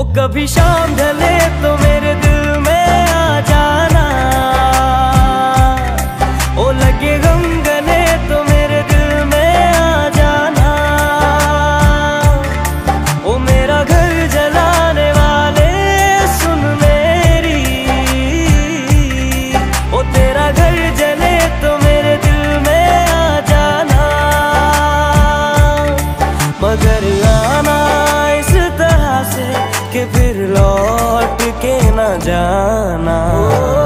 ओ, कभी शाम ढले तो मेरे दिल में आ जाना। ओ, लगे गम गले तो मेरे दिल में आ जाना। ओ, मेरा घर जलाने वाले, सुन मेरी। ओ, तेरा घर जले तो मेरे दिल में आ जाना। मगर कि फिर लौट के न जाना।